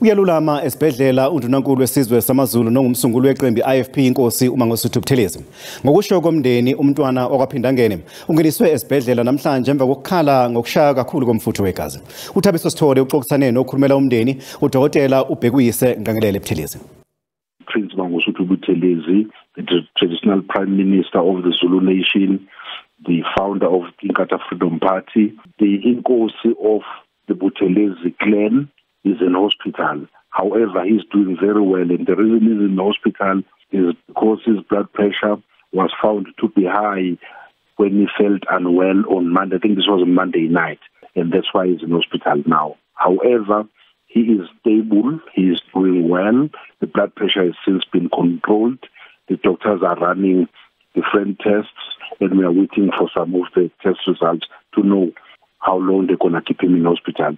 Uyalulama esibhedlela undunankulu wesizwe samaZulu nongumsunguli weqembu IFP inkosi uma ngosuthu Buthelezi. Ngokusho komndeni umntwana okwaphinda ngene ungeniswe esibhedlela namhlanje emva kokukhala ngokushaya kakhulu komfutho wegazi. Uthabiso Sithole uxoxisane nokhulumela umndeni udokotela ubhekuyise ngangelele Buthelezi. Prince Mangosuthu Buthelezi, the traditional prime minister of the Zulu nation, the founder of the Inkatha Freedom Party, the inkosi of the Buthelezi clan is in hospital. However, he's doing very well and the reason he's in hospital is because his blood pressure was found to be high when he felt unwell on Monday. I think this was on Monday night and that's why he's in hospital now. However, he is stable, he is doing well, the blood pressure has since been controlled, the doctors are running different tests and we are waiting for some of the test results to know how long they're going to keep him in hospital.